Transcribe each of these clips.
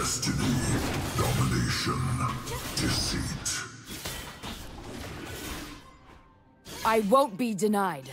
Destiny, domination, deceit. I won't be denied.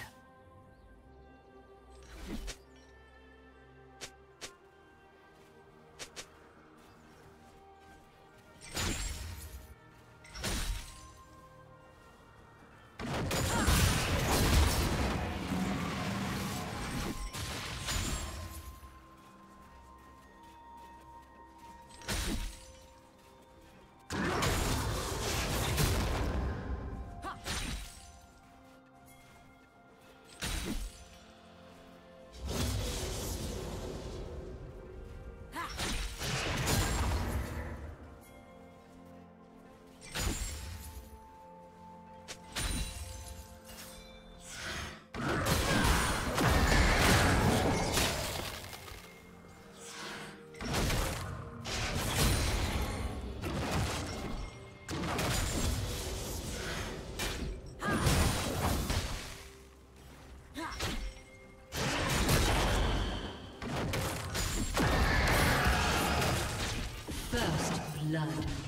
Blood.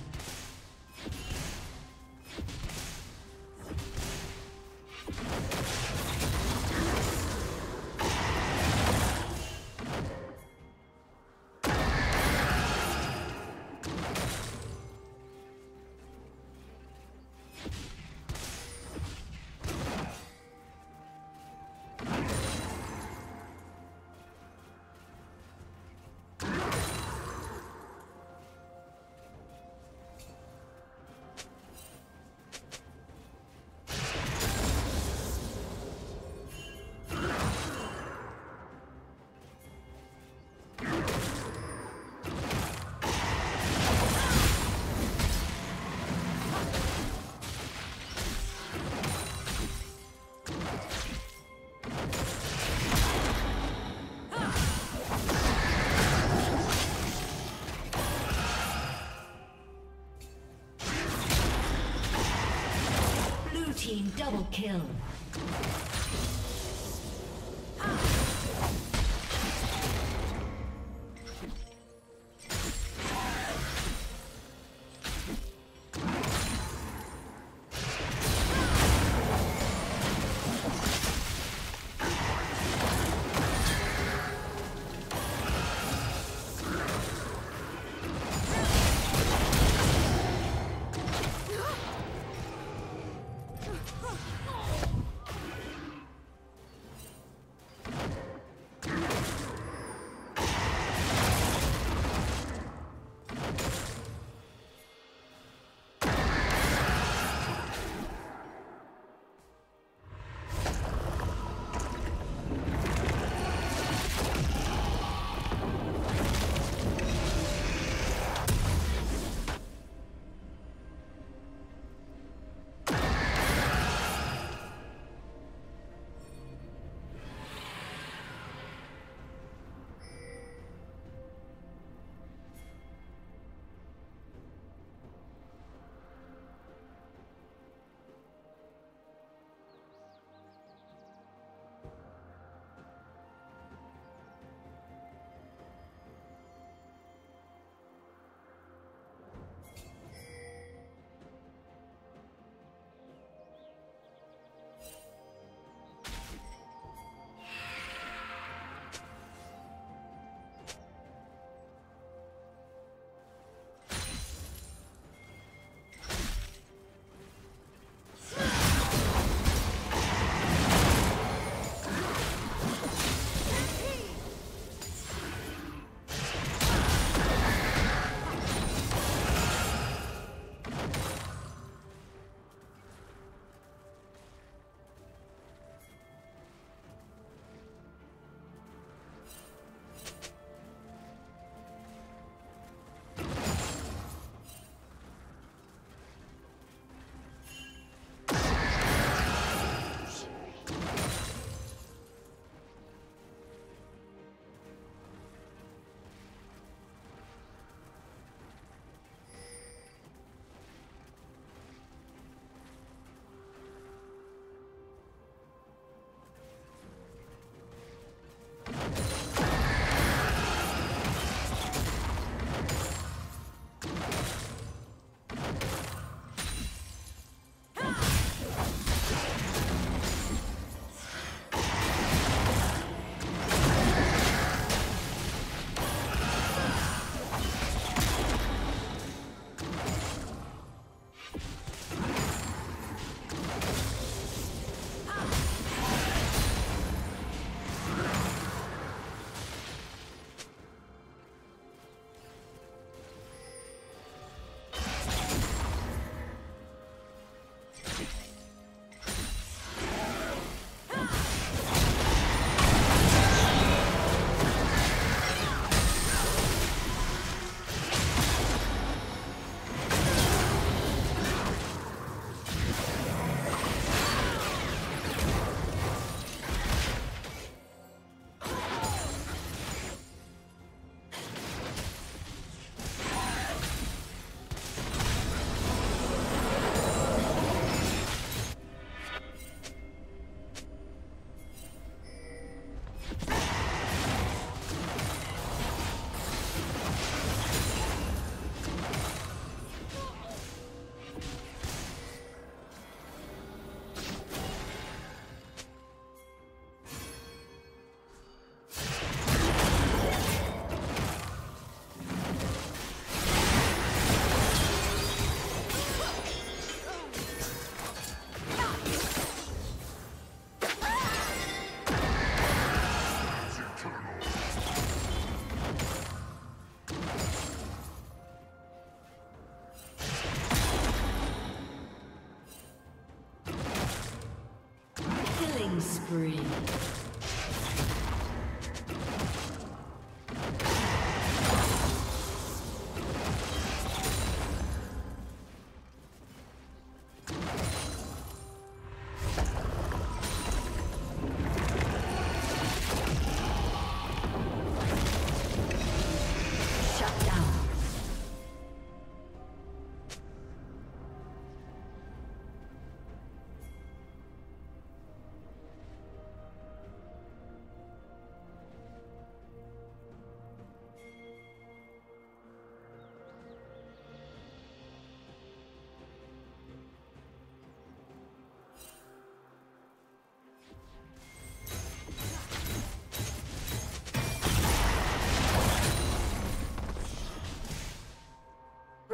Team double kill.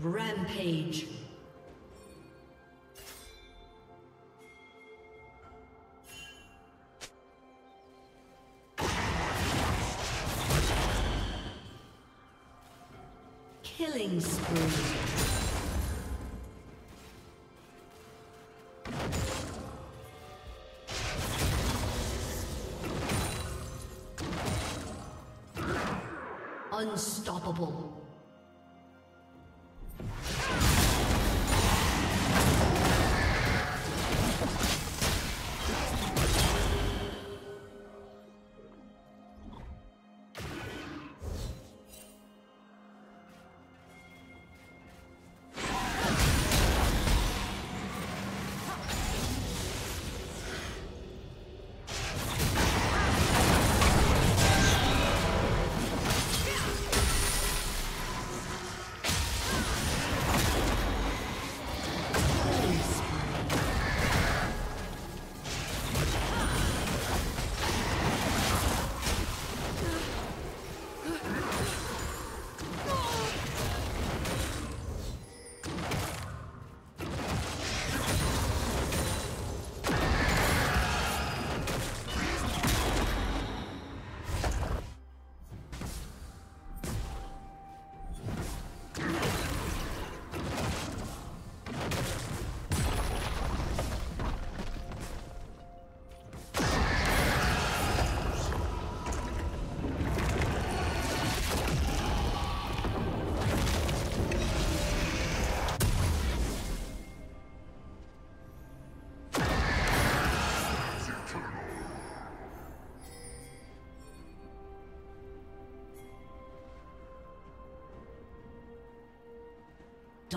Rampage. Killing spree. Unstoppable.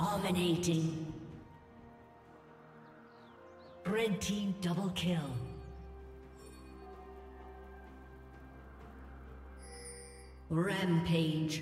Dominating. Red team double kill. Rampage.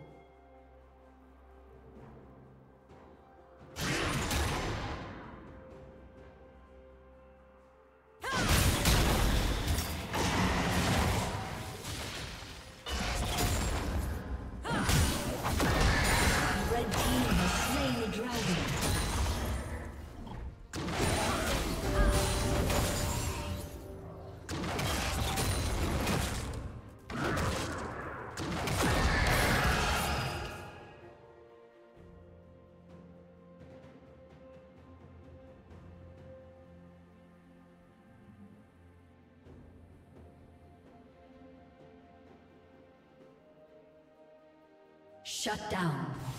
Shut down.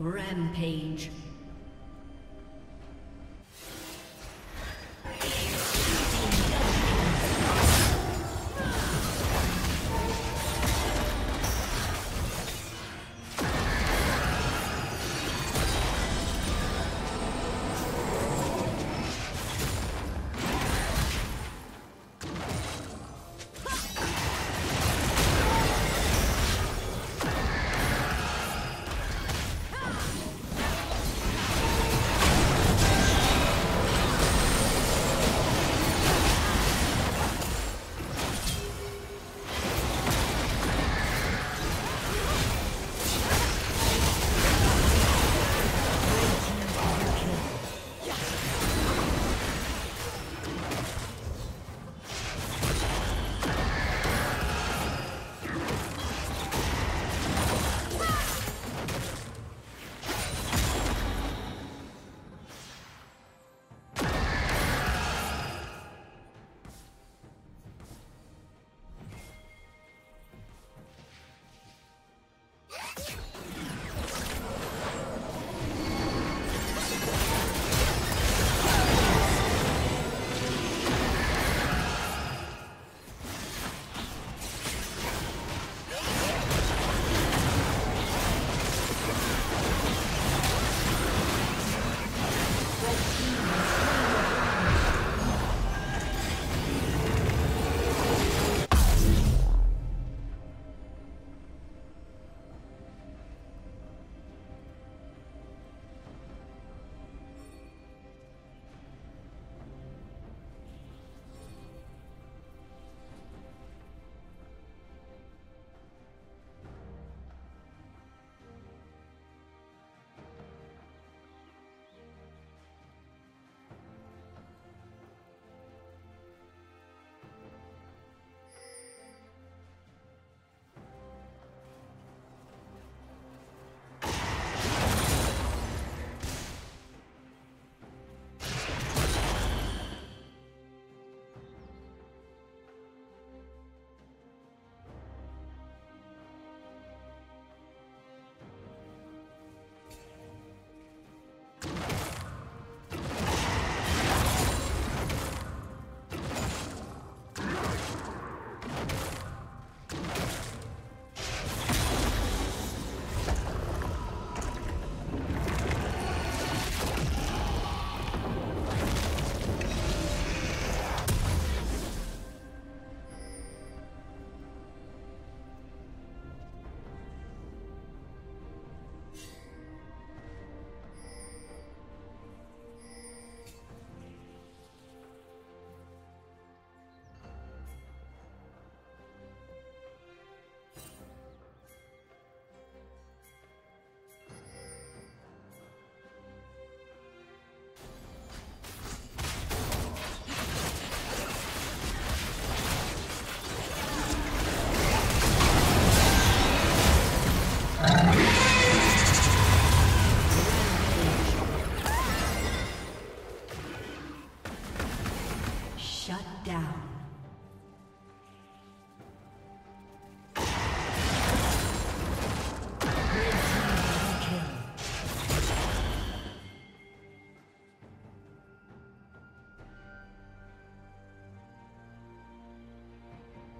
Rampage.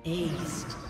Aced.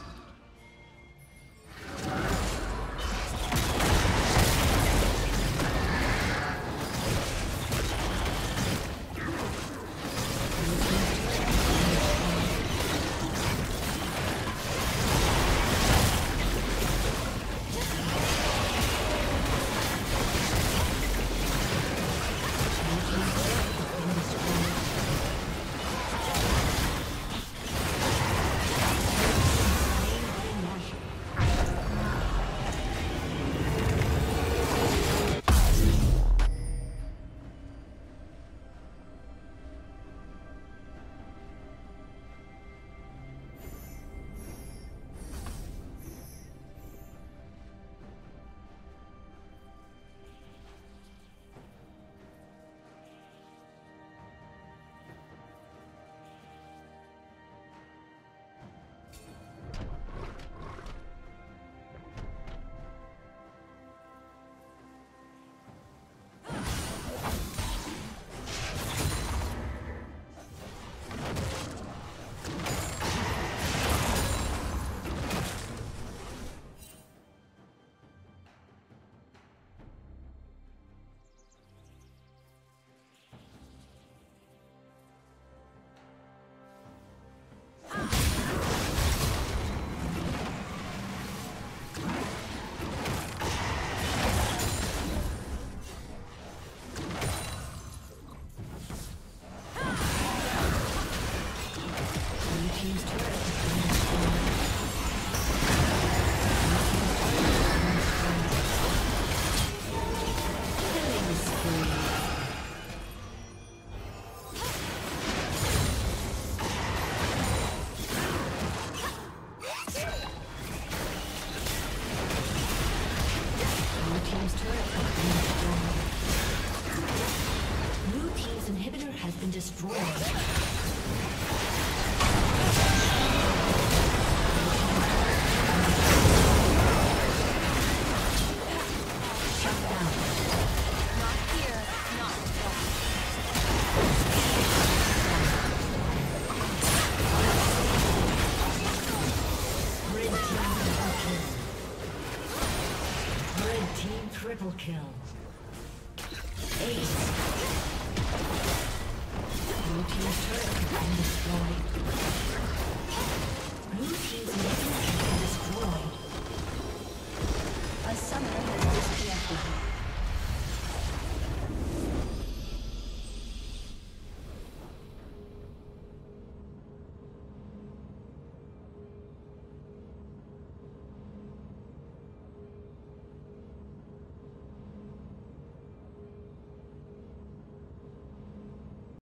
Kill.